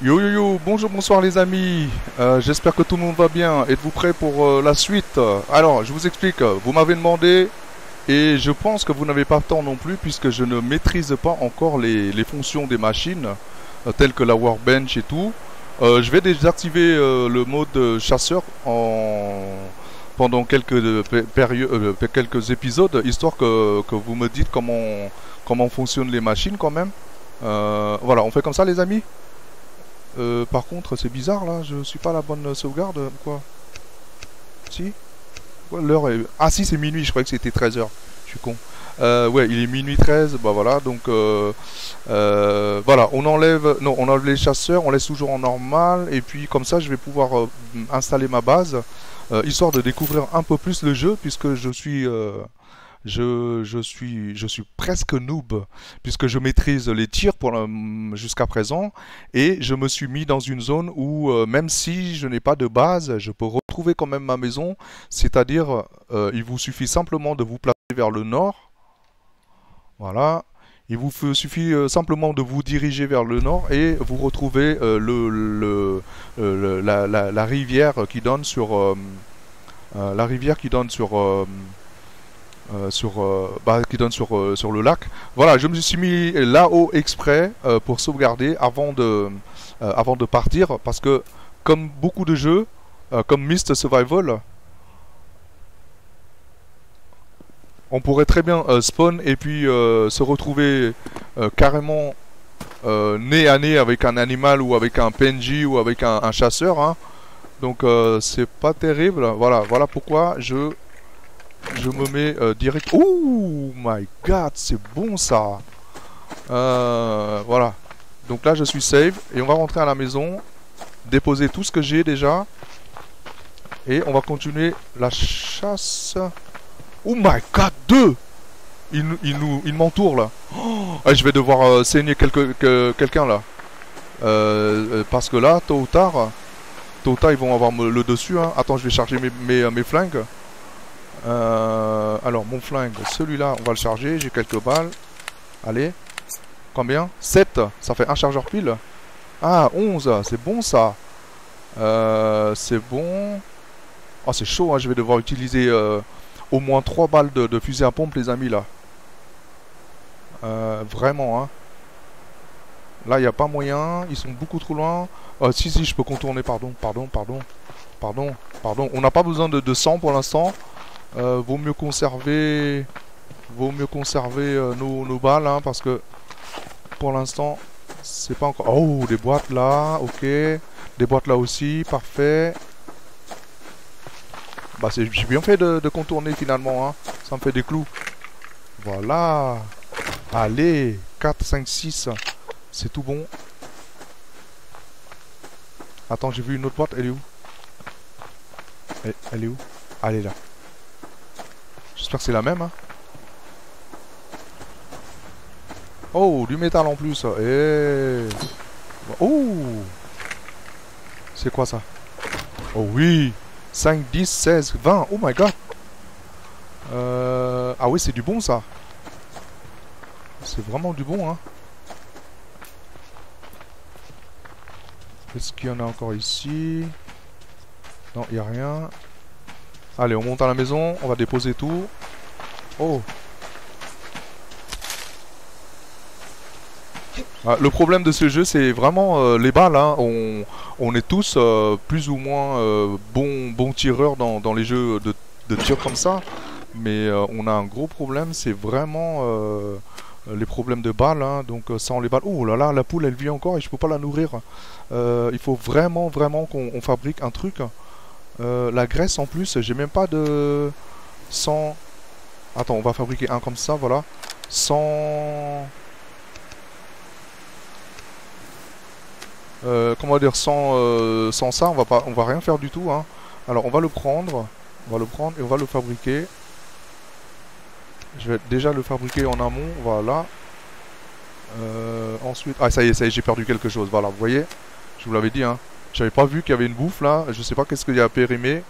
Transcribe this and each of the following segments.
Yo yo yo, bonjour, bonsoir les amis. Euh, J'espère que tout le monde va bien. Êtes-vous prêts pour euh, la suite? Alors, je vous explique. Vous m'avez demandé et je pense que vous n'avez pas temps non plus puisque je ne maîtrise pas encore les, fonctions des machines euh, telles que la workbench et tout. Je vais désactiver le mode chasseur en pendant quelques épisodes, histoire que, que vous me dites comment comment fonctionnent les machines quand même. voilà, on fait comme ça les amis? Euh, par contre, c'est bizarre là, je suis pas la bonne sauvegarde. Quoi Si? L'heure est. Ah, si, c'est minuit, je croyais que c'était 13h. Je suis con. Euh, ouais, il est minuit 13, bah voilà, donc euh, euh, voilà, on enlève, non, on enlève les chasseurs, on laisse toujours en normal, et puis comme ça, je vais pouvoir euh, installer ma base, euh, histoire de découvrir un peu plus le jeu, puisque je suis je, suis, presque noob puisque je maîtrise les tirs jusqu'à présent et je me suis mis dans une zone où euh, même si je n'ai pas de base, je peux retrouver quand même ma maison. C'est-à-dire, euh, il vous suffit simplement de vous placer vers le nord. Voilà. Il vous suffit euh, simplement de vous diriger vers le nord et vous retrouvez la, rivière qui donne sur la rivière qui donne sur euh, sur, euh, bah, qui donne sur, euh, sur le lac. Voilà, je me suis mis là-haut exprès pour sauvegarder avant de, avant de partir parce que comme beaucoup de jeux, comme Mist Survival, on pourrait très bien spawn et puis se retrouver carrément nez à nez avec un animal ou avec un PNJ ou avec un, un chasseur. Hein. Donc c'est pas terrible. Voilà, voilà pourquoi je je me mets euh, direct... Oh my god, c'est bon ça euh, Voilà. Donc là, je suis save. Et on va rentrer à la maison. Déposer tout ce que j'ai déjà. Et on va continuer la chasse. Oh my god, deux Il, il, nous, il m'entoure là. Oh, je vais devoir euh, saigner quelqu'un là. Parce que là, tôt ou tard, tôt ou tard, ils vont avoir le dessus. Hein. Attends, je vais charger mes flingues. Euh, alors, mon flingue, celui-là, on va le charger. J'ai quelques balles. Allez. Combien? 7. Ça fait un chargeur pile. Ah, 11. C'est bon, ça. Euh, c'est bon. Oh, c'est chaud. Hein. Je vais devoir utiliser euh, au moins 3 balles de, fusil à pompe, les amis, là. Vraiment, hein. Là, il n'y a pas moyen. Ils sont beaucoup trop loin. Si, si, je peux contourner. Pardon, pardon, pardon. Pardon, pardon. On n'a pas besoin de, de sang pour l'instant. Euh, vaut mieux conserver vaut mieux conserver euh, nos, nos, balles hein, parce que pour l'instant c'est pas encore oh des boîtes là ok. Des boîtes là aussi parfait. Bah c'est bien fait de, de, contourner finalement hein. ça me fait des clous. Voilà. Allez 4 5 6 c'est tout bon. Attends j'ai vu une autre boîte. Elle est où? Elle, elle est où? Elle est là J'espère que c'est la même. Hein. Oh, du métal en plus. Et... Eh. Oh C'est quoi ça? Oh oui 5, 10, 16, 20. Oh my god euh... Ah oui, c'est du bon ça. C'est vraiment du bon, hein. Est-ce qu'il y en a encore ici? Non, il n'y a rien. Allez, on monte à la maison, on va déposer tout. Oh ah, Le problème de ce jeu, c'est vraiment euh, les balles. Hein. On, est tous euh, plus ou moins euh, bons, tireurs dans, les jeux de, tir comme ça. Mais on a un gros problème, c'est vraiment les problèmes de balles. Hein. Donc sans les balles... Oh là là, la poule, elle vit encore et je peux pas la nourrir. il faut vraiment, vraiment qu'on fabrique un truc euh, la graisse en plus, j'ai même pas de 100... Attends, on va fabriquer un comme ça, voilà. 100... Euh, comment dire, sans, euh, ça, on va pas, on va rien faire du tout. Hein. Alors, on va le prendre, on va le prendre et on va le fabriquer. Je vais déjà le fabriquer en amont, voilà. Euh, ensuite, ah ça y est, ça y est, j'ai perdu quelque chose. Voilà, vous voyez, je vous l'avais dit, hein. J'avais pas vu qu'il y avait une bouffe là. Je sais pas qu'est-ce qu'il y a périmé.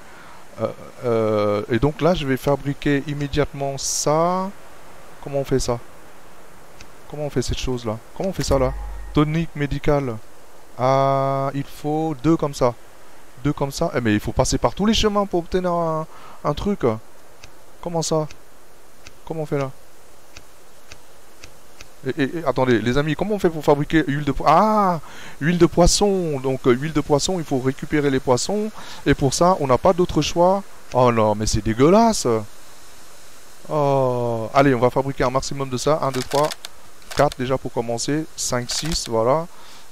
Euh, euh, et donc là, je vais fabriquer immédiatement ça. Comment on fait ça? Comment on fait cette chose là Comment on fait ça là? Tonique médicale. Ah, il faut deux comme ça. Deux comme ça. Eh, mais il faut passer par tous les chemins pour obtenir un truc. Comment ça? Comment on fait là? Attendez, les amis, comment on fait pour fabriquer huile de poisson Ah Huile de poisson Donc, euh, huile de poisson, il faut récupérer les poissons. Et pour ça, on n'a pas d'autre choix. Oh non, mais c'est dégueulasse Oh Allez, on va fabriquer un maximum de ça. 1, 2, 3, 4 déjà pour commencer. 5, 6, voilà.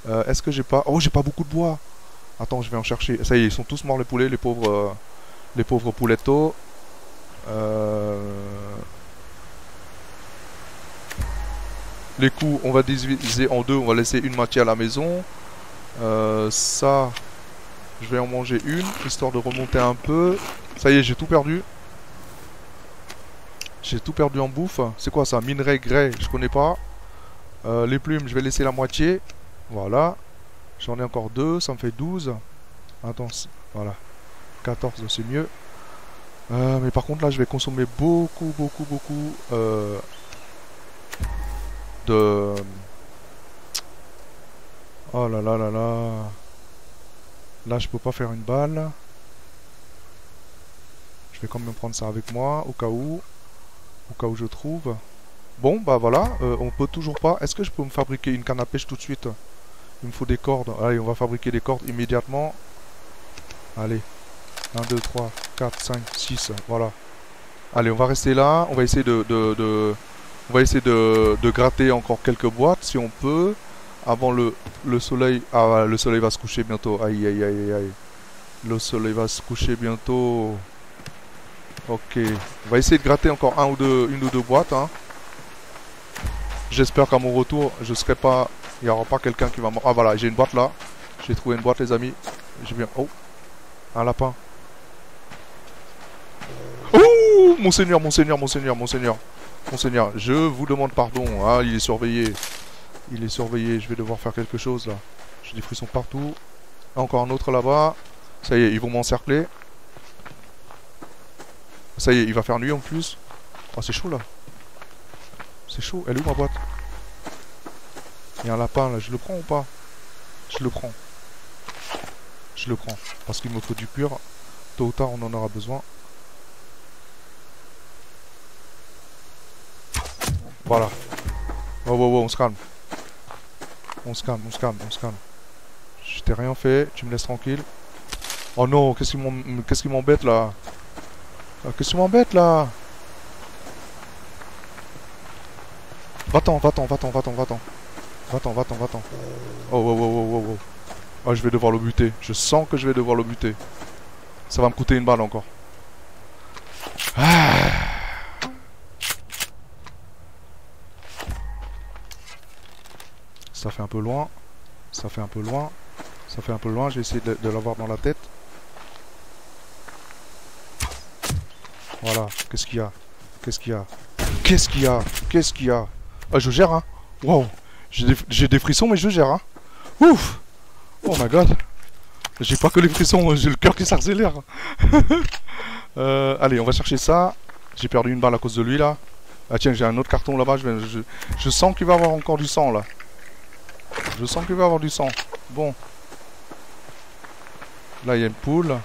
Euh, est-ce que j'ai pas... Oh, j'ai pas beaucoup de bois Attends, je vais en chercher. Ça y est, ils sont tous morts les poulets, les pauvres... Euh, les pauvres poulettos. Euh... Les coups, on va diviser en deux. On va laisser une moitié à la maison. Euh, ça, je vais en manger une, histoire de remonter un peu. Ça y est, j'ai tout perdu. J'ai tout perdu en bouffe. C'est quoi ça? Minerai grès, je connais pas. Euh, les plumes, je vais laisser la moitié. Voilà. J'en ai encore deux, ça me fait 12. Attends, voilà. 14, c'est mieux. Euh, mais par contre, là, je vais consommer beaucoup, beaucoup, beaucoup Oh là là là là. Là, je peux pas faire une balle. Je vais quand même prendre ça avec moi, au cas où. Au cas où je trouve. Bon, bah voilà, euh, on peut toujours pas... Est-ce que je peux me fabriquer une canne à pêche tout de suite? Il me faut des cordes. Allez, on va fabriquer des cordes immédiatement. Allez. 1, 2, 3, 4, 5, 6, voilà. Allez, on va rester là. On va essayer de on va essayer de, gratter encore quelques boîtes si on peut. Avant le, le soleil... Ah, le soleil va se coucher bientôt. Aïe, aïe, aïe, aïe. Le soleil va se coucher bientôt. Ok. On va essayer de gratter encore un ou deux, une ou deux boîtes. Hein. J'espère qu'à mon retour, je serai pas... Il n'y aura pas quelqu'un qui va... Ah voilà, j'ai une boîte là. J'ai trouvé une boîte les amis. J'ai bien... Oh Un lapin. Ouh Monseigneur, monseigneur, monseigneur, monseigneur. Monseigneur, je vous demande pardon. Ah, il est surveillé. Il est surveillé. Je vais devoir faire quelque chose là. J'ai des frissons partout. Encore un autre là-bas. Ça y est, ils vont m'encercler. Ça y est, il va faire nuit en plus. Oh, c'est chaud là. C'est chaud. Elle est où ma boîte? Il y a un lapin là. Je le prends ou pas? Je le prends. Je le prends. Parce qu'il me faut du pur. Tôt ou tard, on en aura besoin. Voilà. Oh, oh, oh, on se calme. On se calme, on se calme, on se calme. Je t'ai rien fait, tu me laisses tranquille. Oh non, qu'est-ce qui m'embête là? Ah, Qu'est-ce qui m'embête là? Va-t'en, va-t'en, va-t'en, va-t'en, va-t'en. Va-t'en, va-t'en, va-t'en. Oh, oh, oh, oh. Oh, je vais devoir le buter. Je sens que je vais devoir le buter. Ça va me coûter une balle encore. Ah Ça fait un peu loin. Ça fait un peu loin. Ça fait un peu loin. J'ai essayé de, de l'avoir dans la tête. Voilà. Qu'est-ce qu'il y a? Qu'est-ce qu'il y a? Qu'est-ce qu'il y a? Qu'est-ce qu'il y a? Ah, je gère, hein Wow J'ai des, frissons, mais je gère, hein Ouf Oh my god J'ai pas que les frissons, j'ai le cœur qui s'accélère. euh, allez, on va chercher ça. J'ai perdu une balle à cause de lui, là. Ah tiens, j'ai un autre carton là-bas. Je, je, je, sens qu'il va avoir encore du sang, là. Je sens qu'il va avoir du sang. Bon. Là, il y a une poule.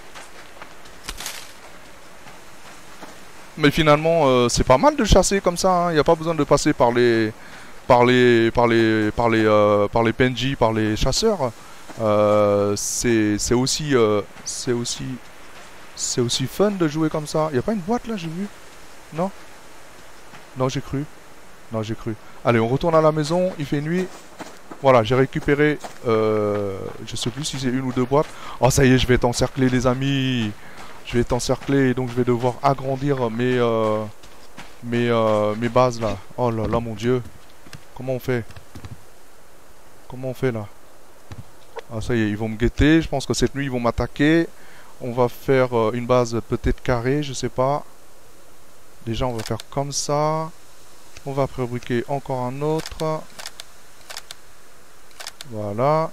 Mais finalement, euh, c'est pas mal de chasser comme ça. Hein. Il n'y a pas besoin de passer par les, par les, par les, par les, euh, par les PNJ, par les chasseurs. Euh, c'est aussi, c'est aussi, c'est aussi fun de jouer comme ça. Il n'y a pas une boîte là, j'ai vu? Non? Non, j'ai cru. Non, j'ai cru. Allez, on retourne à la maison. Il fait nuit. Voilà, j'ai récupéré, euh, je sais plus si c'est une ou deux boîtes. Oh, ça y est, je vais t'encercler, les amis. Je vais t'encercler, donc je vais devoir agrandir mes, euh, mes, euh, mes bases là. Oh là là, mon dieu. Comment on fait? Comment on fait là? Ah, ça y est, ils vont me guetter. Je pense que cette nuit, ils vont m'attaquer. On va faire une base peut-être carrée, je sais pas. Déjà, on va faire comme ça. On va fabriquer encore un autre. Voilà.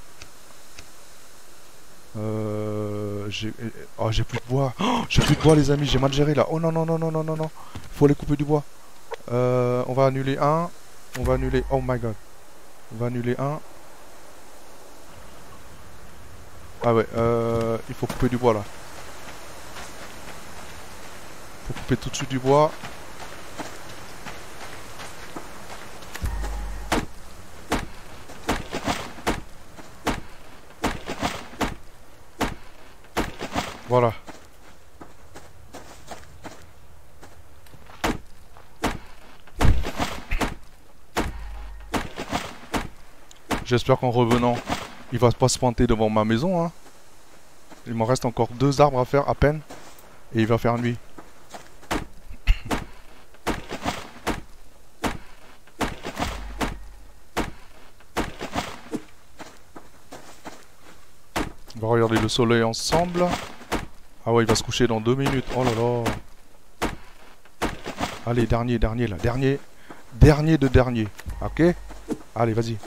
Euh, j'ai oh, j'ai plus de bois. J'ai plus de bois les amis, j'ai mal géré là. Oh non non non non non non non. Faut aller couper du bois. Euh, on va annuler un. On va annuler. Oh my god. On va annuler un. Ah ouais, euh, il faut couper du bois là. Faut couper tout de suite du bois. Voilà. J'espère qu'en revenant, il va pas se pointer devant ma maison. Hein. Il m'en reste encore deux arbres à faire à peine. Et il va faire nuit. On va regarder le soleil ensemble. Ah ouais, il va se coucher dans deux minutes. Oh là là. Allez, dernier, dernier là. Dernier. Dernier de dernier. Ok? Allez, vas-y.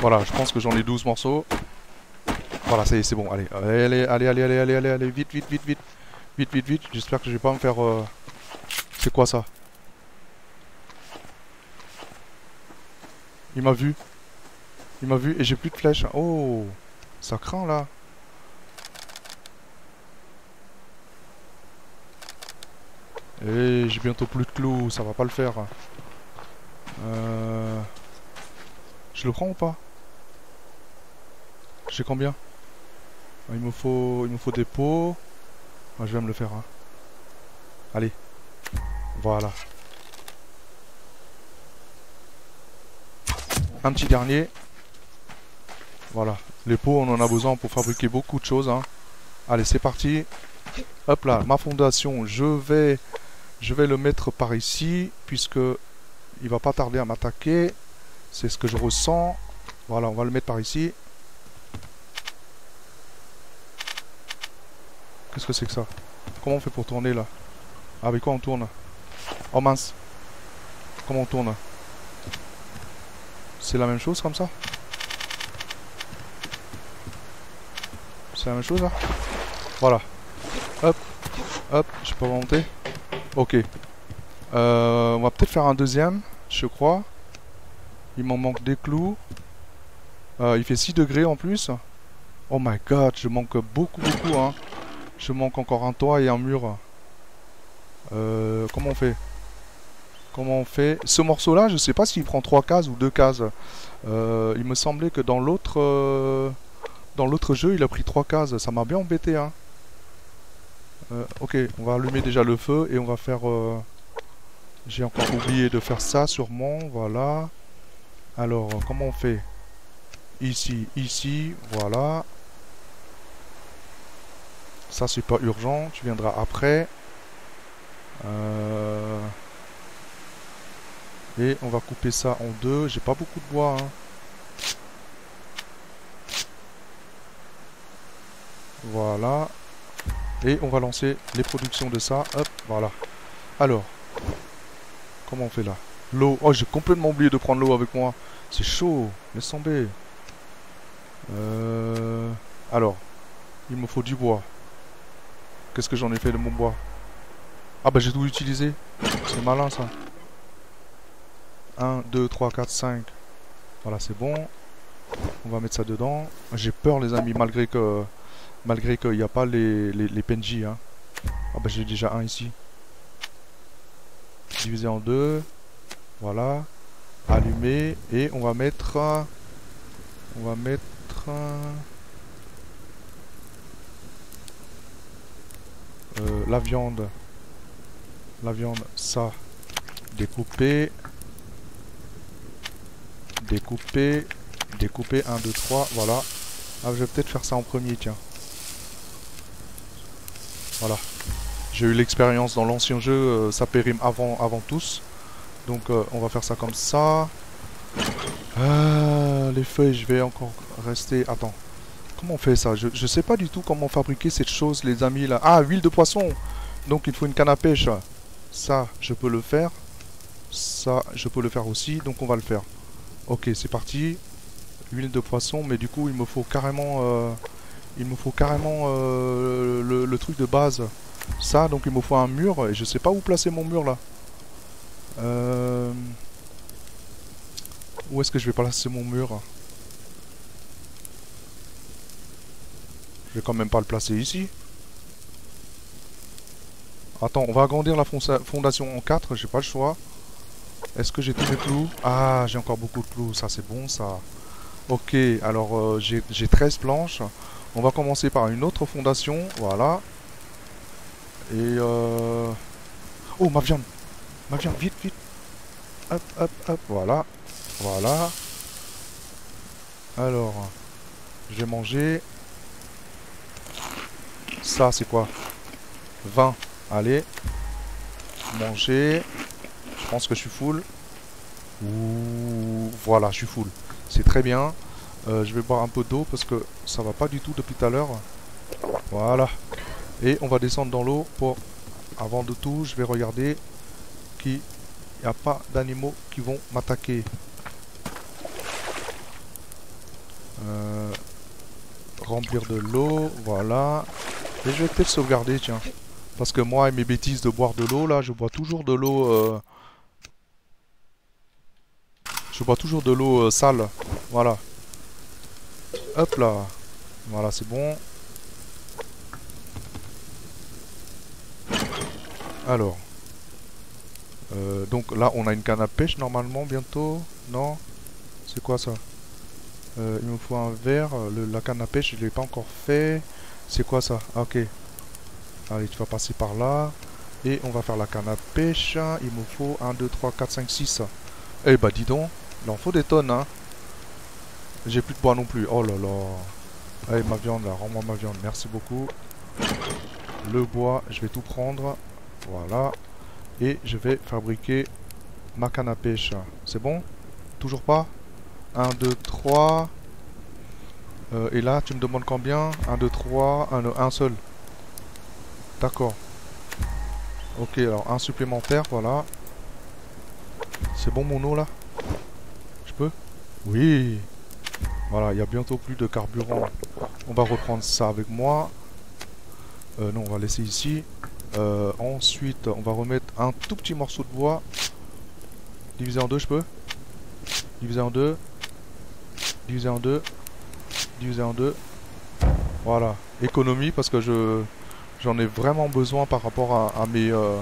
Voilà, je pense que j'en ai 12 morceaux. Voilà, ça y est, c'est bon. Allez, allez, allez, allez, allez, allez, allez, allez, vite, vite, vite, vite. Vite, vite, vite. J'espère que je vais pas me faire... Euh, c'est quoi ça? Il m'a vu. Il m'a vu et j'ai plus de flèches. Oh Ça craint là. Et j'ai bientôt plus de clous, ça va pas le faire. Euh... Je le prends ou pas? J'ai combien? Il me faut il me faut des pots. je vais me le faire. Hein. Allez. Voilà. Un petit dernier. Voilà. Les pots, on en a besoin pour fabriquer beaucoup de choses. Hein. Allez, c'est parti. Hop là, ma fondation, je vais, je vais le mettre par ici, puisque il va pas tarder à m'attaquer. C'est ce que je ressens. Voilà, on va le mettre par ici. Qu'est-ce que c'est que ça? Comment on fait pour tourner là? Avec quoi on tourne? Oh mince Comment on tourne? C'est la même chose comme ça? C'est la même chose là Voilà. Hop. Hop. Je peux monter. Ok. Euh, on va peut-être faire un deuxième, je crois. Il m'en manque des clous. Euh, il fait 6 degrés en plus. Oh my god, je manque beaucoup, beaucoup. Hein. Je manque encore un toit et un mur. Euh, comment on fait? Comment on fait? Ce morceau-là, je sais pas s'il prend 3 cases ou 2 cases. Euh, il me semblait que dans l'autre... Dans l'autre jeu, il a pris 3 cases. Ça m'a bien embêté, hein. Euh, ok, on va allumer déjà le feu et on va faire... Euh, j'ai encore oublié de faire ça sûrement, voilà. Alors, comment on fait? Ici, ici, voilà. Ça, c'est pas urgent, tu viendras après. Euh, et on va couper ça en deux. J'ai pas beaucoup de bois, hein. Voilà. Et on va lancer les productions de ça. Hop, voilà. Alors, comment on fait là? L'eau. Oh, j'ai complètement oublié de prendre l'eau avec moi. C'est chaud. Laisse tomber. Euh... Alors, il me faut du bois. Qu'est-ce que j'en ai fait de mon bois? Ah bah j'ai tout utilisé. C'est malin ça. 1, 2, 3, 4, 5. Voilà, c'est bon. On va mettre ça dedans. J'ai peur les amis, malgré que Malgré qu'il n'y a pas les, les, PNJ. Hein. Ah bah j'ai déjà un ici. Divisé en deux. Voilà. Allumé. Et on va mettre... On va mettre... Euh, la viande. La viande, ça. Découper. Découper. Découper. 1, 2, 3. Voilà. Ah, je vais peut-être faire ça en premier, tiens. Voilà. J'ai eu l'expérience dans l'ancien jeu, euh, ça périme avant, avant tous. Donc euh, on va faire ça comme ça. Ah, les feuilles, je vais encore rester... Attends. Comment on fait ça? Je, je sais pas du tout comment fabriquer cette chose, les amis, là. Ah, huile de poisson Donc il faut une canne à pêche. Ça, je peux le faire. Ça, je peux le faire aussi. Donc on va le faire. Ok, c'est parti. Huile de poisson, mais du coup, il me faut carrément... Euh, il me faut carrément euh, le, truc de base. Ça, donc il me faut un mur. Et je sais pas où placer mon mur là. Euh, Où est-ce que je vais placer mon mur? Je vais quand même pas le placer ici. Attends, on va agrandir la fondation en 4, j'ai pas le choix. Est-ce que j'ai tous mes clous? Ah, j'ai encore beaucoup de clous, ça c'est bon ça. Ok, alors euh, j'ai 13 planches. On va commencer par une autre fondation, voilà. Et euh... Oh, ma viande Ma viande, vite, vite Hop, hop, hop, voilà. Voilà. Alors, je vais manger. Ça, c'est quoi? 20. Allez. Manger. Je pense que je suis full. Ouh, voilà, je suis full. C'est très bien. Euh, je vais boire un peu d'eau parce que ça va pas du tout depuis tout à l'heure. Voilà. Et on va descendre dans l'eau pour... Avant de tout, je vais regarder qu'il n'y a pas d'animaux qui vont m'attaquer. Euh, remplir de l'eau, voilà. Et je vais peut-être sauvegarder, tiens. Parce que moi et mes bêtises de boire de l'eau, là, je bois toujours de l'eau... Euh, je bois toujours de l'eau sale. Voilà. Hop là. Voilà, c'est bon. Alors. Euh, donc là, on a une canne à pêche normalement bientôt. Non? C'est quoi ça? Euh, Il me faut un verre. la canne à pêche, je ne l'ai pas encore fait. C'est quoi ça? Ah, Ok. Allez, tu vas passer par là. Et on va faire la canne à pêche. Il me faut 1, 2, 3, 4, 5, 6. Eh bah dis donc. Il en faut des tonnes, hein. J'ai plus de bois non plus. Oh là là. Allez, ma viande, là. Rends-moi ma viande. Merci beaucoup. Le bois, je vais tout prendre. Voilà. Et je vais fabriquer ma canne à pêche. C'est bon? Toujours pas? 1, 2, 3. et là, tu me demandes combien? 1, 2, 3. Un, un seul. D'accord. Ok, alors un supplémentaire, voilà. C'est bon mon eau là? Je peux? Oui Voilà, il y a bientôt plus de carburant. On va reprendre ça avec moi. Euh, non, on va laisser ici. Euh, ensuite, on va remettre un tout petit morceau de bois. Divisé en deux, je peux? Divisé en deux. Divisé en deux. Divisé en deux. Voilà. Économie parce que je j'en ai vraiment besoin par rapport à, mes... Euh,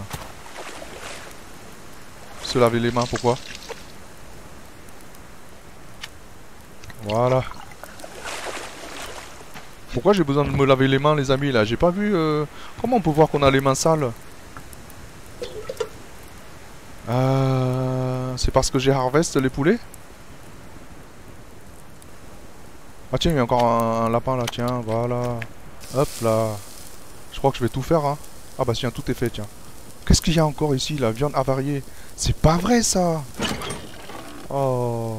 se laver les mains, pourquoi? Voilà. Pourquoi j'ai besoin de me laver les mains, les amis, là? J'ai pas vu... Euh, comment on peut voir qu'on a les mains sales? Euh... C'est parce que j'ai harvest les poulets? Ah tiens, il y a encore un, lapin là, tiens, voilà. Hop là. Je crois que je vais tout faire, hein. Ah bah tiens, tout est fait, tiens. Qu'est-ce qu'il y a encore ici, la viande avariée C'est pas vrai, ça Oh...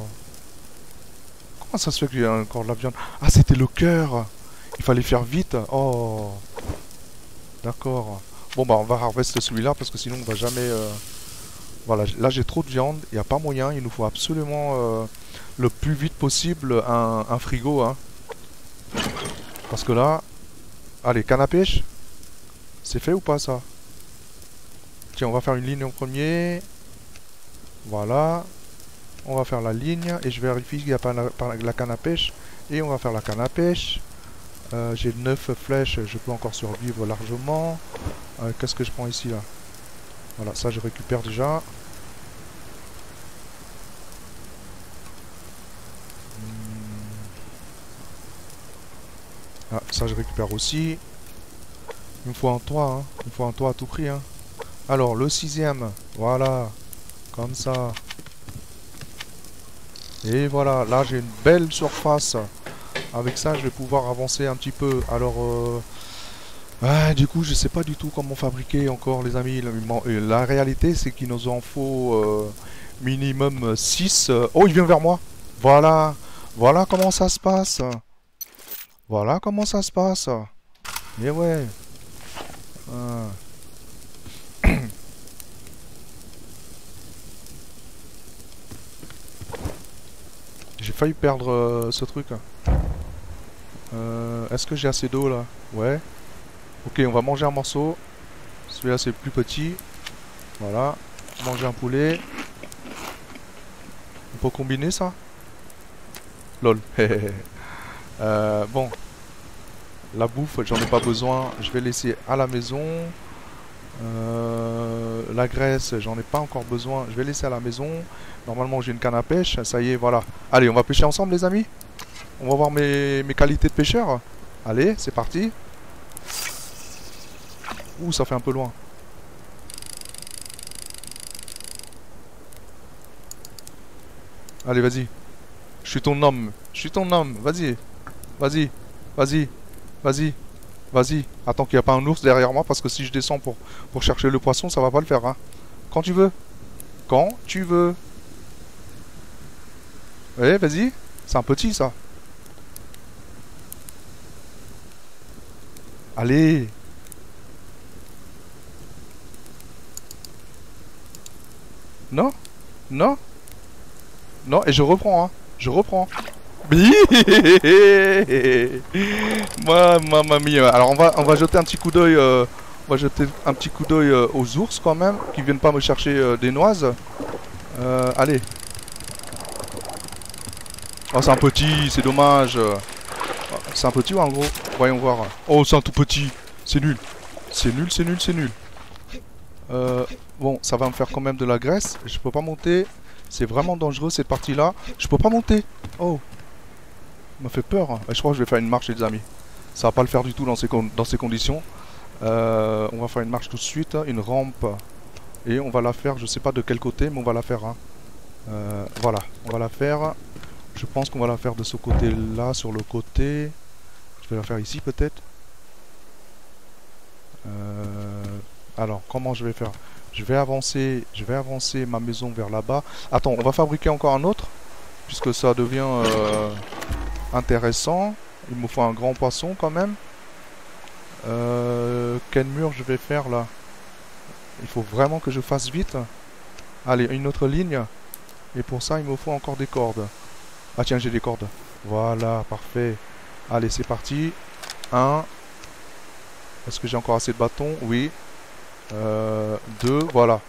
Ça se fait qu'il y a encore de la viande? Ah, c'était le cœur il fallait faire vite. Oh. D'accord. Bon bah on va harvester celui-là parce que sinon on va jamais... Euh, voilà, là j'ai trop de viande, il n'y a pas moyen, il nous faut absolument euh, le plus vite possible un, frigo. Hein. Parce que là... Allez, canne à pêche C'est fait ou pas ça? Tiens, on va faire une ligne en premier. Voilà. On va faire la ligne et je vérifie qu'il n'y a pas la, canne à pêche. Et on va faire la canne à pêche. Euh, j'ai 9 flèches, je peux encore survivre largement. Euh, qu'est-ce que je prends ici là? Voilà, ça je récupère déjà. Hmm. Ah, ça je récupère aussi. Il me faut un toit, hein. il me faut un à tout prix. Hein. Alors, le sixième, voilà, comme ça. Et voilà, là j'ai une belle surface. Avec ça, je vais pouvoir avancer un petit peu. Alors, euh, du coup, je sais pas du tout comment fabriquer encore, les amis. La réalité, c'est qu'il nous en faut euh, minimum 6. Oh, il vient vers moi. Voilà. Voilà comment ça se passe. Voilà comment ça se passe. Mais ouais. Ah. J'ai failli perdre euh, ce truc. Euh, Est-ce que j'ai assez d'eau là? Ouais. Ok, on va manger un morceau. Celui-là c'est plus petit. Voilà. Manger un poulet. peut combiner ça? Lol. Euh, bon. La bouffe, j'en ai pas besoin. Je vais laisser à la maison. Euh, la graisse, j'en ai pas encore besoin. Je vais laisser à la maison. Normalement, j'ai une canne à pêche. Ça y est, voilà. Allez, on va pêcher ensemble, les amis On va voir mes, mes qualités de pêcheur. Allez, c'est parti. Ouh, ça fait un peu loin. Allez, vas-y. Je suis ton homme. Je suis ton homme. Vas-y. Vas-y. Vas-y. Vas-y. Vas-y. Attends qu'il n'y a pas un ours derrière moi parce que si je descends pour, chercher le poisson, ça va pas le faire. Hein. Quand tu veux. Quand tu veux. Ouais, vas-y. C'est un petit ça. Allez. Non Non Non, et je reprends, hein. Je reprends. Moi, mamma mia. Alors on va, on va jeter un petit coup d'œil. Euh, on va jeter un petit coup d'œil euh, aux ours quand même, qui viennent pas me chercher euh, des noises. allez. Oh, c'est un petit, c'est dommage. C'est un petit ou un gros? Voyons voir. Oh, c'est un tout petit. C'est nul. C'est nul, c'est nul, c'est nul. bon, ça va me faire quand même de la graisse. Je peux pas monter. C'est vraiment dangereux cette partie-là. Je peux pas monter. Oh. M'a fait peur. Je crois que je vais faire une marche les amis. Ça va pas le faire du tout dans ces, conditions. Euh, on va faire une marche tout de suite. Une rampe. Et on va la faire, je sais pas de quel côté, mais on va la faire. Hein. Euh, voilà, on va la faire. Je pense qu'on va la faire de ce côté-là, sur le côté. Je vais la faire ici peut-être. Euh, alors, comment je vais faire? Je vais avancer, je vais avancer ma maison vers là-bas. Attends, on va fabriquer encore un autre, puisque ça devient intéressant. Il me faut un grand poisson quand même. Euh, quel mur je vais faire là? Il faut vraiment que je fasse vite. Allez, une autre ligne. Et pour ça, il me faut encore des cordes. Ah tiens, j'ai des cordes. Voilà, parfait. Allez, c'est parti. Un. Est-ce que j'ai encore assez de bâtons? Oui. Euh, deux, voilà.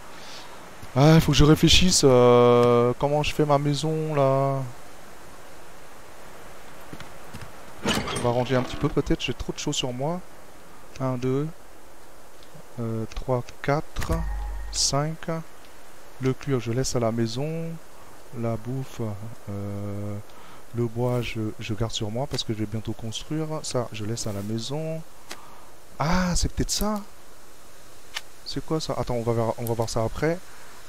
Ah, il faut que je réfléchisse. Euh, comment je fais ma maison, là On va ranger un petit peu, peut-être. J'ai trop de choses sur moi. 1, 2, 3, 4, 5. Le cuir, je laisse à la maison. La bouffe, euh, le bois, je, garde sur moi parce que je vais bientôt construire. Ça, je laisse à la maison. Ah, c'est peut-être ça c'est quoi ça? Attends, on va, voir, on va voir ça après.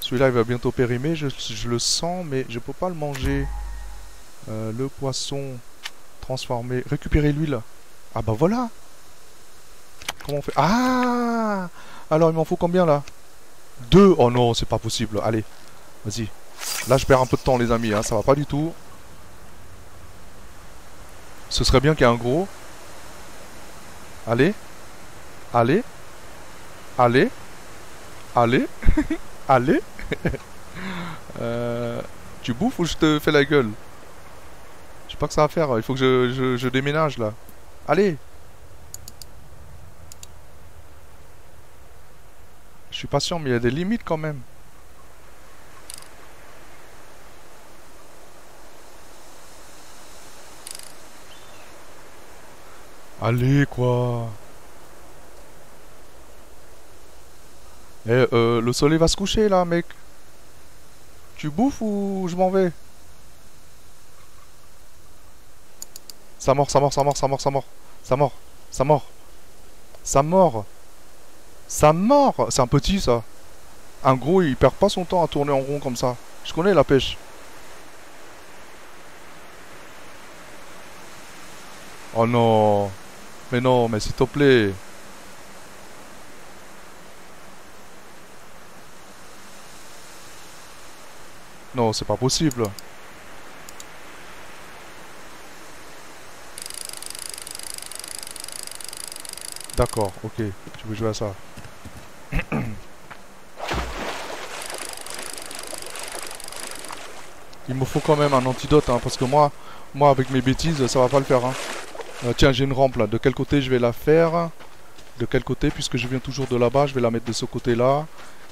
Celui-là, il va bientôt périmer. Je, le sens, mais je peux pas le manger. Euh, le poisson transformé. Récupérer l'huile. Ah bah voilà Comment on fait? Ah Alors, il m'en faut combien, là? Deux Oh non, c'est pas possible. Allez, vas-y. Là, je perds un peu de temps, les amis. Hein. Ça va pas du tout. Ce serait bien qu'il y ait un gros. Allez. Allez. Allez. Allez Allez euh, Tu bouffes ou je te fais la gueule? Je sais pas que ça va faire, il faut que je, je déménage là. Allez Je suis patient, mais il y a des limites quand même. Allez, quoi Eh, euh, le soleil va se coucher là, mec. Tu bouffes ou je m'en vais? Ça mort, ça mort, ça mort, ça mort, ça mort. Ça mort, ça mort. Ça mort. Ça mort. C'est un petit ça. Un gros, il perd pas son temps à tourner en rond comme ça. Je connais la pêche. Oh non. Mais non, mais s'il te plaît. Non, c'est pas possible. D'accord, ok. Tu veux jouer à ça. Il me faut quand même un antidote, hein, parce que moi, moi avec mes bêtises, ça va pas le faire. Hein. Euh, tiens, j'ai une rampe là. De quel côté je vais la faire? De quel côté? Puisque je viens toujours de là-bas, je vais la mettre de ce côté-là.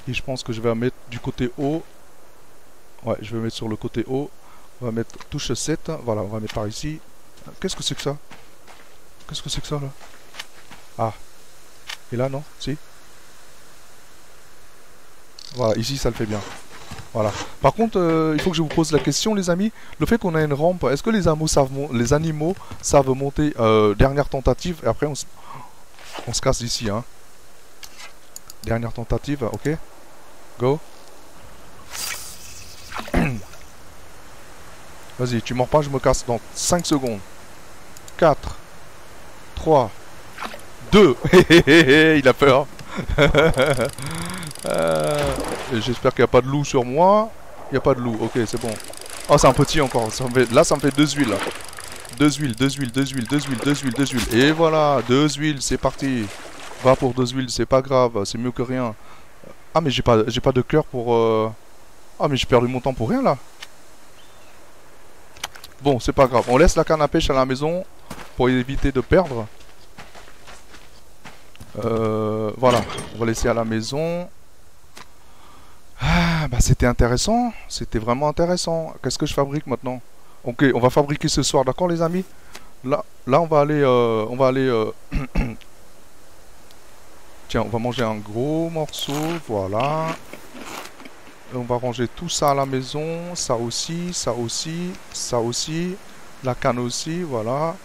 Et je pense que je vais la mettre du côté haut Ouais, je vais mettre sur le côté haut. On va mettre touche 7. Voilà, on va mettre par ici. Qu'est-ce que c'est que ça? Qu'est-ce que c'est que ça là? Ah. Et là non? Si Voilà, ici ça le fait bien. Voilà. Par contre, euh, il faut que je vous pose la question, les amis. Le fait qu'on a une rampe, est-ce que les animaux savent, les savent monter euh, Dernière tentative, et après on, on se casse d'ici. Hein. Dernière tentative, ok Go. Vas-y, tu mords pas, je me casse dans 5 secondes. 4, 3, 2. Il a peur. euh, J'espère qu'il n'y a pas de loup sur moi. Il n'y a pas de loup, ok, c'est bon. Oh, c'est un petit encore. Là, ça me fait deux huiles. Deux huiles, deux huiles, deux huiles, deux huiles, deux huiles, deux huiles. Et voilà, deux huiles, c'est parti. Va pour deux huiles, c'est pas grave, c'est mieux que rien. Ah, mais j'ai pas, pas de cœur pour... Euh... Ah, mais j'ai perdu mon temps pour rien, là. Bon, c'est pas grave. On laisse la canne à pêche à la maison pour éviter de perdre. Euh, voilà, on va laisser à la maison. Ah, bah c'était intéressant. C'était vraiment intéressant. Qu'est-ce que je fabrique maintenant? Ok, on va fabriquer ce soir, d'accord les amis? Là, là, on va aller... Euh, on va aller... Euh, Tiens, on va manger un gros morceau, voilà. on va ranger tout ça à la maison, ça aussi, ça aussi, ça aussi, la canne aussi, voilà.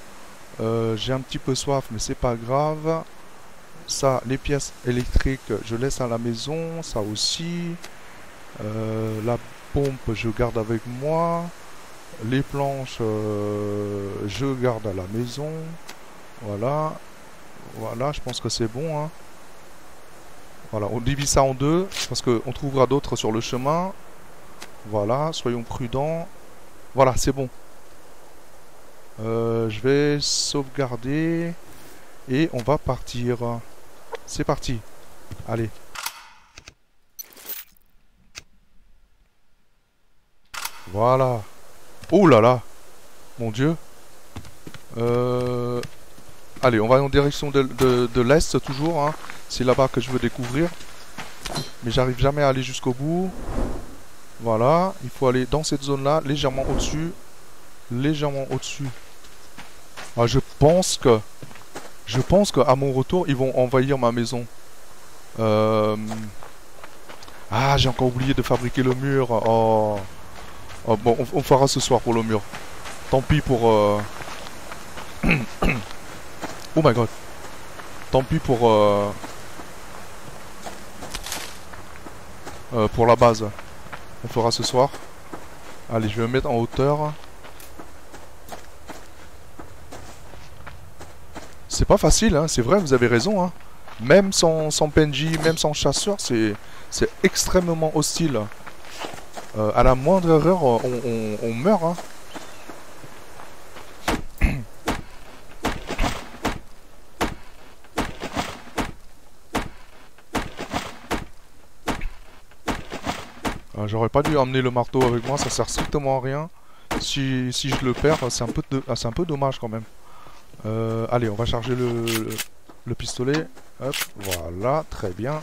J'ai un petit peu soif, mais c'est pas grave. Ça, les pièces électriques, je laisse à la maison, ça aussi. Euh, la pompe, je garde avec moi. Les planches, euh, je garde à la maison. Voilà. Voilà, je pense que c'est bon. Hein. Voilà, on divise ça en deux, parce qu'on trouvera d'autres sur le chemin. Voilà, soyons prudents. Voilà, c'est bon. Euh, je vais sauvegarder. Et on va partir. C'est parti. Allez. Voilà. Oh là là. Mon dieu. Euh... Allez, on va en direction de, l'est toujours. Hein. C'est là-bas que je veux découvrir. Mais j'arrive jamais à aller jusqu'au bout. Voilà. Il faut aller dans cette zone-là, légèrement au-dessus. Légèrement au-dessus. Ah, je pense que... Je pense qu'à mon retour, ils vont envahir ma maison. Euh... Ah, j'ai encore oublié de fabriquer le mur. Oh, oh bon, on, fera ce soir pour le mur. Tant pis pour... Euh... oh my god. Tant pis pour... Euh... Euh, pour la base. On fera ce soir. Allez, je vais me mettre en hauteur. C'est pas facile, hein, c'est vrai, vous avez raison. Hein. Même sans, sans PNJ, même sans chasseur, c'est extrêmement hostile. Euh, à la moindre erreur, on, meurt. Hein. Euh, j'aurais pas dû emmener le marteau avec moi, ça sert strictement à rien. Si, je le perds, c'est ah, un peu dommage quand même. Euh, allez, on va charger le, le, pistolet. Hop, voilà, très bien.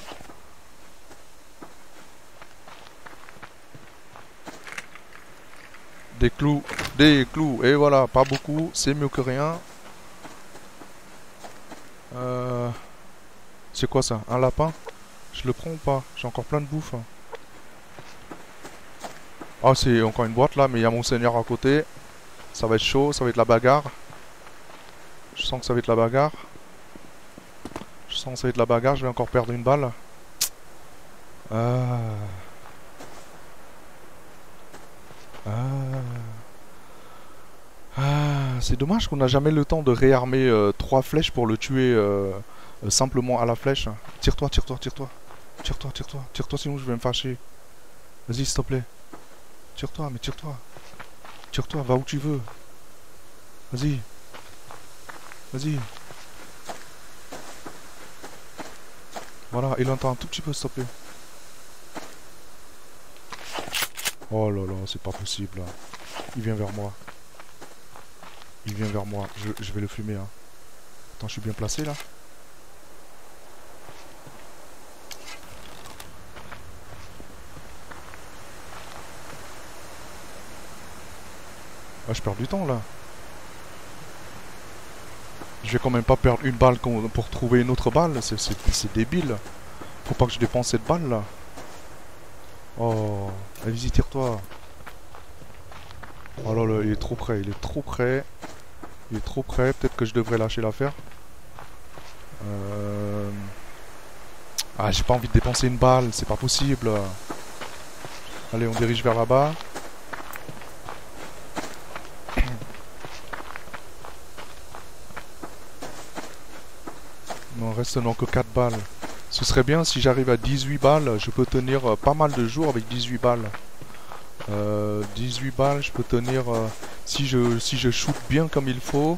Des clous, des clous, et voilà, pas beaucoup, c'est mieux que rien. Euh, c'est quoi ça Un lapin? Je le prends ou pas? J'ai encore plein de bouffe. Ah, c'est encore une boîte là, mais il y a mon seigneur à côté. Ça va être chaud, ça va être la bagarre. Je sens que ça va être la bagarre. Je sens que ça va être la bagarre, je vais encore perdre une balle. Ah. Ah. Ah. C'est dommage qu'on n'a jamais le temps de réarmer euh, trois flèches pour le tuer euh, euh, simplement à la flèche. Tire-toi, tire-toi, tire-toi. Tire-toi, tire-toi, tire-toi sinon je vais me fâcher. Vas-y, s'il te plaît. Tire-toi, mais tire-toi. Tire-toi, va où tu veux. Vas-y. Vas-y. Voilà, il entend un tout petit peu, plaît. Oh là là, c'est pas possible. Il vient vers moi. Il vient vers moi. Je, je vais le fumer. Hein. Attends, je suis bien placé là. Ah, je perds du temps là. Je vais quand même pas perdre une balle pour trouver une autre balle. C'est débile. Faut pas que je dépense cette balle là. Oh, allez-y, tire-toi. Oh là là, il est trop près, il est trop près. Il est trop près, peut-être que je devrais lâcher l'affaire. Euh... Ah, j'ai pas envie de dépenser une balle, c'est pas possible. Allez, on dirige vers là-bas. Reste non que 4 balles. Ce serait bien si j'arrive à 18 balles, je peux tenir euh, pas mal de jours avec 18 balles. 18 euh, balles, je peux tenir euh, si je si je shoot bien comme il faut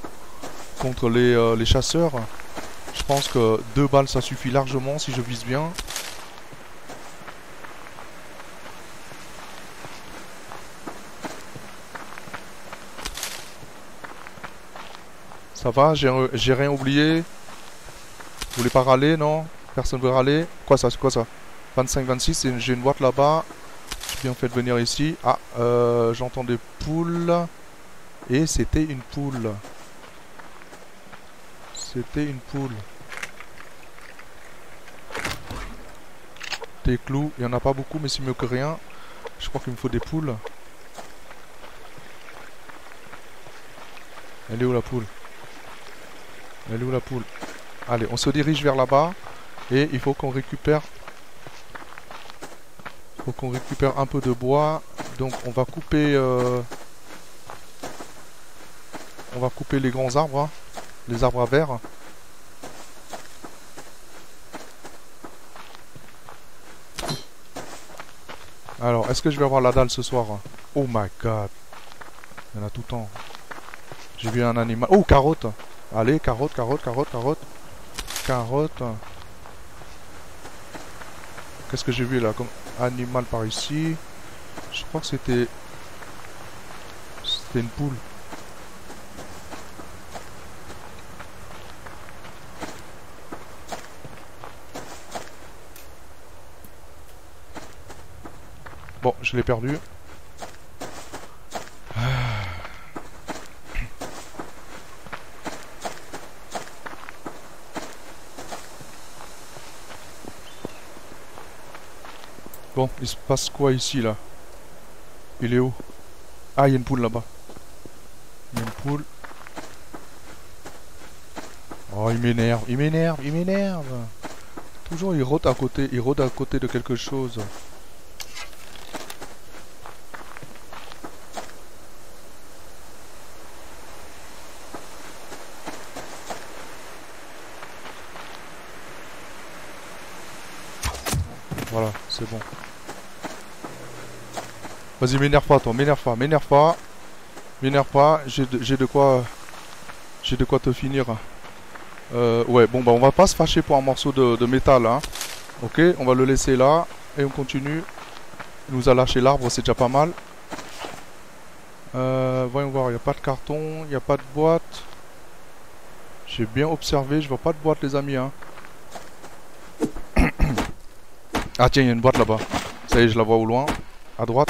contre les, les chasseurs. Je pense que 2 balles ça suffit largement si je vise bien. Ça va, j'ai rien oublié. Vous voulez pas râler, non? Personne veut râler? Quoi ça C'est quoi ça? 25, 26, j'ai une boîte là-bas. J'ai bien fait de venir ici. Ah, euh, j'entends des poules. Et c'était une poule. C'était une poule. Des clous. Il n'y en a pas beaucoup, mais c'est mieux que rien. Je crois qu'il me faut des poules. Elle est où la poule? Elle est où la poule? Allez, on se dirige vers là-bas. Et il faut qu'on récupère... faut qu'on récupère un peu de bois. Donc on va couper... Euh, on va couper les grands arbres. Hein. Les arbres à verre. Alors, est-ce que je vais avoir la dalle ce soir? Oh my god. Il y en a tout le temps. J'ai vu un animal. Oh, carotte Allez, carotte, carotte, carotte, carotte. Carotte. Qu'est-ce que j'ai vu là comme animal par ici? Je crois que c'était... C'était une poule. Bon, je l'ai perdu. Bon, il se passe quoi ici là? Il est où? Ah, il y a une poule là-bas. Il y a une poule. Oh, il m'énerve, il m'énerve, il m'énerve. Toujours il rôde à côté, il rôde à côté de quelque chose. Voilà, c'est bon. Vas-y, m'énerve pas, toi. M'énerve pas, m'énerve pas. M'énerve pas. J'ai de, quoi... Te finir. Euh, ouais, bon, bah on va pas se fâcher pour un morceau de, métal, hein. Ok, on va le laisser là. Et on continue. Il nous a lâché l'arbre, c'est déjà pas mal. Euh, voyons voir, il n'y a pas de carton, il n'y a pas de boîte. J'ai bien observé, je vois pas de boîte les amis. Hein. Ah tiens, il y a une boîte là-bas. Ça y est, je la vois au loin. À droite.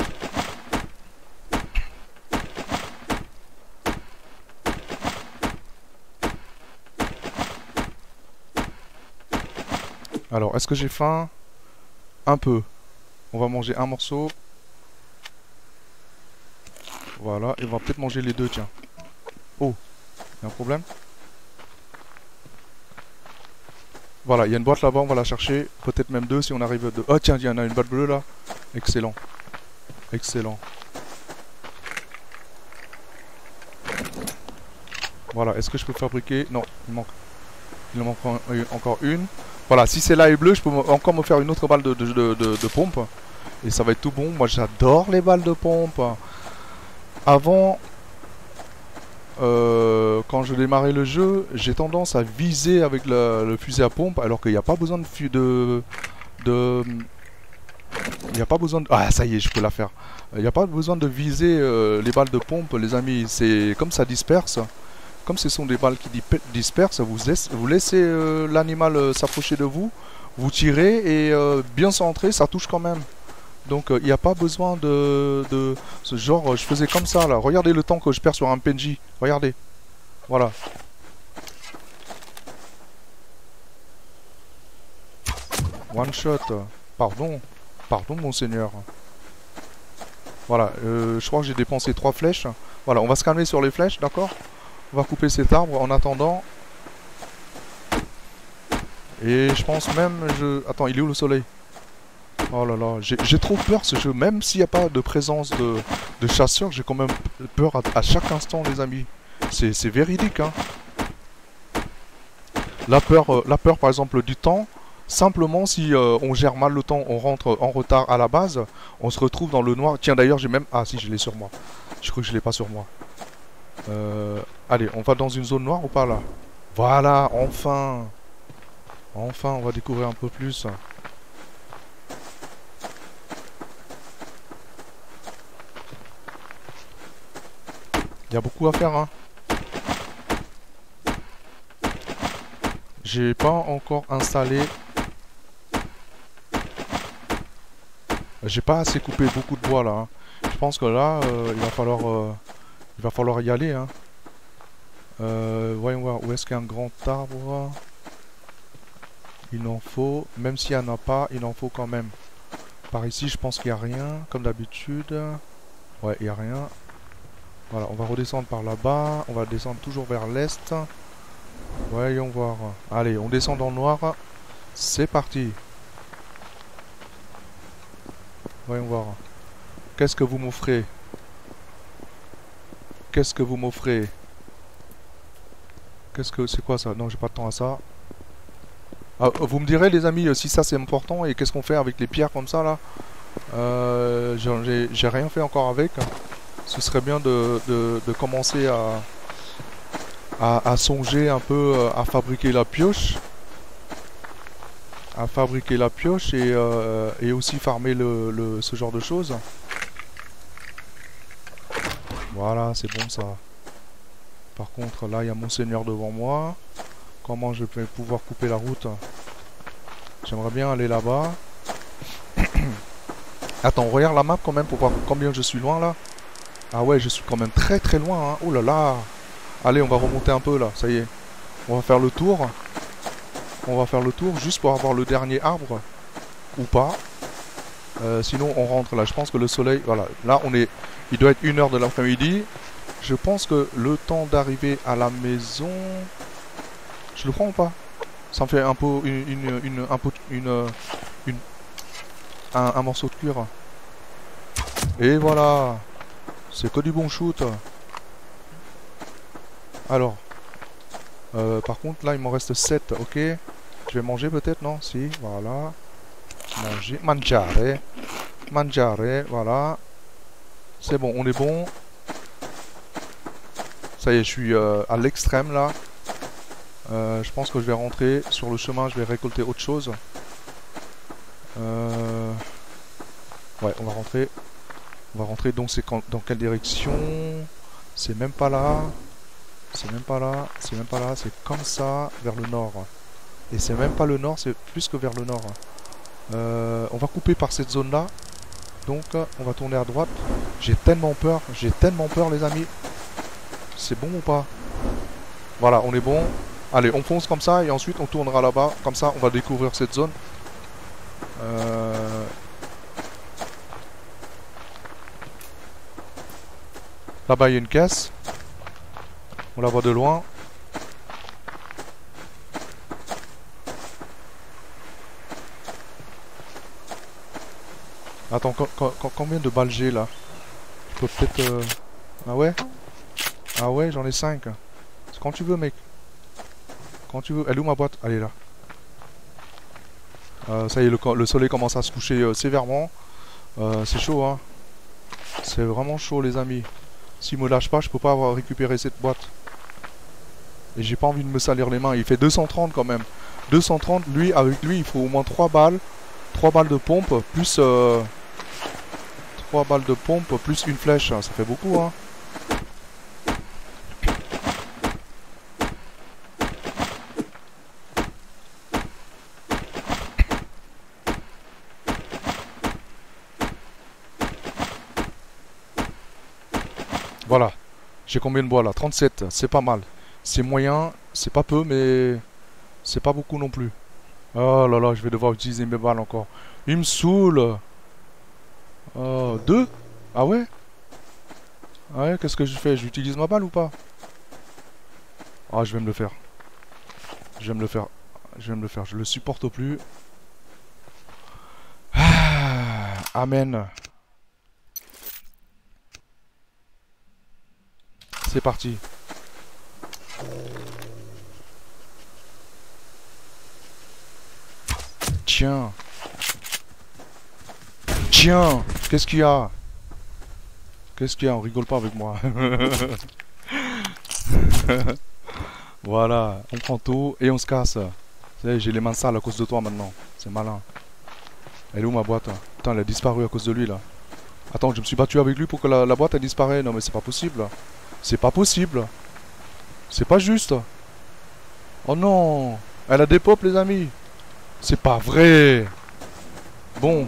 Alors, est-ce que j'ai faim? Un peu. On va manger un morceau. Voilà, et on va peut-être manger les deux, tiens. Oh, il y a un problème? Voilà, il y a une boîte là-bas, on va la chercher. Peut-être même deux si on arrive deux. Oh tiens, il y en a une boîte bleue là. Excellent. Excellent. Voilà, est-ce que je peux fabriquer? Non, il manque. Il en manque encore une. Voilà, si c'est là est bleu, je peux encore me faire une autre balle de, de, pompe. Et ça va être tout bon. Moi, j'adore les balles de pompe. Avant, euh, quand je démarrais le jeu, j'ai tendance à viser avec le, fusil à pompe, alors qu'il n'y a pas besoin de... n'y a pas besoin de... Ah, ça y est, je peux la faire. Il n'y a pas besoin de viser euh, les balles de pompe, les amis. C'est comme ça disperse. Comme ce sont des balles qui dispersent, vous, vous laissez euh, l'animal euh, s'approcher de vous, vous tirez et bien centré, ça touche quand même. Donc il n'y a pas besoin de, de ce genre, je faisais comme ça là. Regardez le temps que je perds sur un PNJ. Regardez. Voilà. One shot. Pardon. Pardon, monseigneur. Voilà, euh, je crois que j'ai dépensé trois flèches. Voilà, on va se calmer sur les flèches, d'accord? On va couper cet arbre en attendant. Et je pense même... je Attends, il est où le soleil? Oh là là, j'ai trop peur ce jeu. Même s'il n'y a pas de présence de, chasseurs, j'ai quand même peur à, chaque instant, les amis. C'est véridique, hein. La peur, euh, la peur, par exemple, du temps, Simplement, si euh, on gère mal le temps, on rentre en retard à la base, on se retrouve dans le noir. Tiens, d'ailleurs, j'ai même... Ah, si, je l'ai sur moi. Je crois que je l'ai pas sur moi. Euh... Allez, on va dans une zone noire ou pas, là? Voilà, enfin Enfin, on va découvrir un peu plus. Il y a beaucoup à faire, hein J'ai pas encore installé J'ai pas assez coupé beaucoup de bois là. Hein. Je pense que là, euh, il va falloir, euh, il va falloir y aller. Hein. Euh, voyons voir où est-ce qu'il y a un grand arbre. Il en faut, même s'il n'y en a pas, il en faut quand même. Par ici, je pense qu'il n'y a rien, comme d'habitude. Ouais, il n'y a rien. Voilà, on va redescendre par là-bas. On va descendre toujours vers l'est. Voyons voir. Allez, on descend dans le noir. C'est parti. Voyons voir. Qu'est-ce que vous m'offrez? Qu'est-ce que vous m'offrez? Qu'est-ce que c'est quoi ça? Non, j'ai pas de temps à ça. Ah, vous me direz les amis si ça c'est important et qu'est-ce qu'on fait avec les pierres comme ça là? Euh, J'ai rien fait encore avec. Ce serait bien de, commencer à, à, songer un peu euh, à fabriquer la pioche à fabriquer la pioche et, euh, et aussi farmer le, ce genre de choses. Voilà, c'est bon ça. Par contre, là, il y a mon seigneur devant moi. Comment je vais pouvoir couper la route? J'aimerais bien aller là-bas. Attends, regarde la map quand même pour voir combien je suis loin là. Ah ouais, je suis quand même très très loin. Hein. Oh là là. Allez, on va remonter un peu là. Ça y est. On va faire le tour. On va faire le tour juste pour avoir le dernier arbre. Ou pas. Euh, sinon on rentre là. Je pense que le soleil... Voilà. Là on est... Il doit être une heure de l'après-midi. Je pense que le temps d'arriver à la maison... Je le prends ou pas? Ça me fait un peu une, un, peu, une, une un, un, morceau de cuir. Et voilà. C'est que du bon shoot. Alors. Euh, par contre, là, il m'en reste 7. Ok. Je vais manger peut-être, non? Si, voilà. Manger. Mangiare. Mangiare, voilà. C'est bon, on est bon. Ça y est, je suis euh, à l'extrême là. Euh, je pense que je vais rentrer sur le chemin, je vais récolter autre chose. Euh... Ouais, on va rentrer. On va rentrer, donc dans quelle direction? C'est même pas là. C'est même pas là, c'est même pas là, c'est comme ça, vers le nord. Et c'est même pas le nord, c'est plus que vers le nord. Euh, on va couper par cette zone-là. Donc, on va tourner à droite. J'ai tellement peur, j'ai tellement peur, les amis. C'est bon ou pas? Voilà, on est bon. Allez, on fonce comme ça et ensuite on tournera là-bas. Comme ça, on va découvrir cette zone. Euh, là-bas, il y a une caisse. On la voit de loin. Attends, combien de balles j'ai là? Je peux peut-être... Euh, ah ouais? Ah ouais, j'en ai 5. C'est quand tu veux, mec. Quand tu veux. Elle est où ma boîte? Elle est là. Euh, ça y est, le, soleil commence à se coucher euh, sévèrement. c'est chaud, hein. C'est vraiment chaud, les amis. S'il me lâche pas, je peux pas avoir récupéré cette boîte. Et j'ai pas envie de me salir les mains. Il fait 230 quand même. 230, lui, avec lui, il faut au moins 3 balles. 3 balles de pompe, plus... Euh, 3 balles de pompe, plus une flèche. Ça fait beaucoup, hein. Voilà. J'ai combien de bois là? 37, c'est pas mal. C'est moyen, c'est pas peu, mais c'est pas beaucoup non plus. Oh là là, je vais devoir utiliser mes balles encore. Il me saoule. Oh, deux? Ah ouais? Ah ouais, qu'est-ce que je fais? J'utilise ma balle ou pas? Ah, je vais me le faire. Je vais me le faire. Je vais me le faire. Je le supporte plus. Ah, amen. C'est parti. Tiens. Tiens Qu'est-ce qu'il y a? Qu'est-ce qu'il y a? On rigole pas avec moi. voilà, on prend tout et on se casse. J'ai les mains sales à cause de toi maintenant. C'est malin. Elle est où ma boîte? Putain, elle a disparu à cause de lui là. Attends, je me suis battu avec lui pour que la, boîte elle disparaisse. Non mais c'est pas possible. C'est pas possible. C'est pas juste. Oh non Elle a des pop les amis. C'est pas vrai. Bon,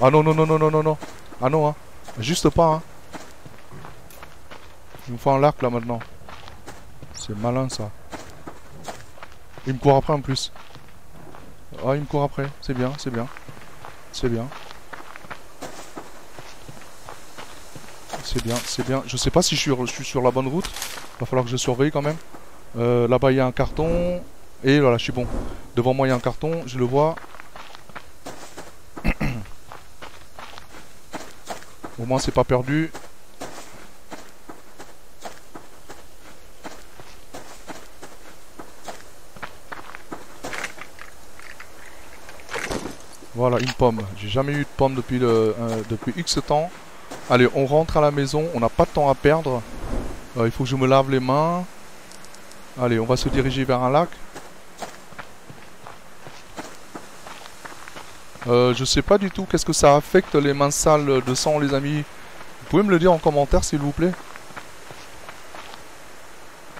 ah non, non, non, non, non, non, non. Ah non, hein. Juste pas, hein. Il me faut un lac là maintenant. C'est malin ça. Il me court après en plus. Ah, il me court après. C'est bien, c'est bien. C'est bien. C'est bien, c'est bien. Je sais pas si je suis, sur la bonne route. Va falloir que je surveille quand même. Euh, Là-bas, il y a un carton. Et voilà, je suis bon. Devant moi, il y a un carton. Je le vois. Au moins c'est pas perdu. Voilà, une pomme. J'ai jamais eu de pomme depuis, euh, depuis X temps. Allez, on rentre à la maison. On n'a pas de temps à perdre. Euh, il faut que je me lave les mains. Allez, on va se diriger vers un lac. Euh, je sais pas du tout qu'est-ce que ça affecte les mains sales de sang, les amis. Vous pouvez me le dire en commentaire, s'il vous plaît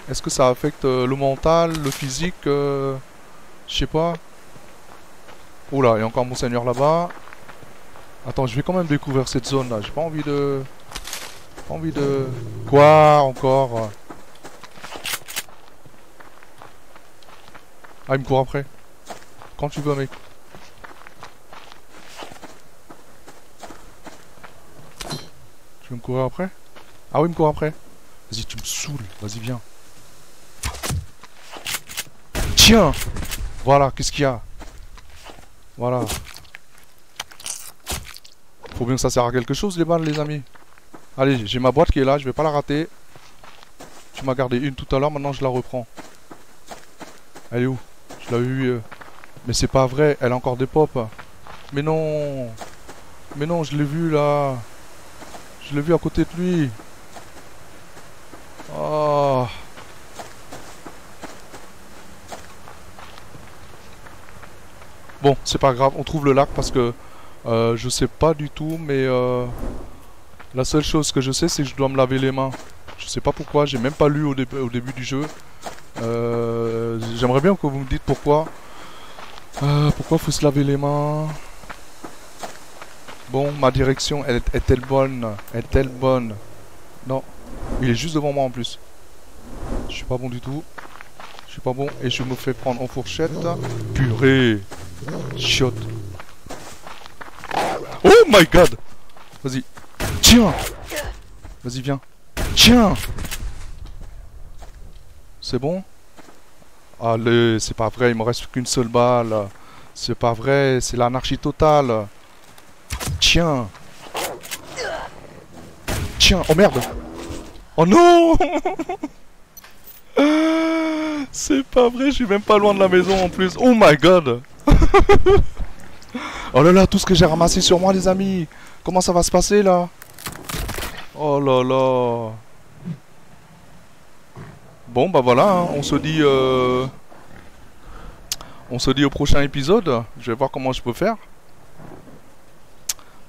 Est-ce que ça affecte euh, le mental, le physique euh, Je sais pas. Oula, il y a encore mon seigneur là-bas. Attends, je vais quand même découvrir cette zone là. J'ai pas envie de... Pas envie de... Quoi encore? Ah, il me court après. Quand tu veux, mec. me courir après? Ah oui, me court après. Vas-y, tu me saoules. Vas-y, viens. Tiens Voilà, qu'est-ce qu'il y a? Voilà. Faut bien que ça sert à quelque chose, les balles, les amis. Allez, j'ai ma boîte qui est là, je vais pas la rater. Tu m'as gardé une tout à l'heure, maintenant je la reprends. Elle est où? Je l'avais. Euh. Mais c'est pas vrai, elle a encore des pop. Mais non Mais non, je l'ai vu là je l'ai vu à côté de lui. Oh. Bon, c'est pas grave, on trouve le lac parce que euh, je sais pas du tout, mais euh, la seule chose que je sais, c'est que je dois me laver les mains. Je sais pas pourquoi, j'ai même pas lu au, début du jeu. Euh, j'aimerais bien que vous me dites pourquoi. pourquoi faut se laver les mains? Bon, ma direction elle est-elle bonne? Est-elle bonne? Non. Il est juste devant moi en plus. Je suis pas bon du tout. Je suis pas bon et je me fais prendre en fourchette. Purée. Chiotte. Oh my god Vas-y. Tiens Vas-y, viens. Tiens C'est bon? Allez, c'est pas vrai, il me reste qu'une seule balle. C'est pas vrai, c'est l'anarchie totale. Tiens Tiens Oh merde Oh non C'est pas vrai, je suis même pas loin de la maison en plus. Oh my god Oh là là, tout ce que j'ai ramassé sur moi les amis Comment ça va se passer là? Oh là là Bon bah voilà, hein. on se dit... Euh... On se dit au prochain épisode. Je vais voir comment je peux faire.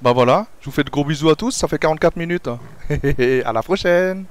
Bah voilà, je vous fais de gros bisous à tous, ça fait 44 minutes. à la prochaine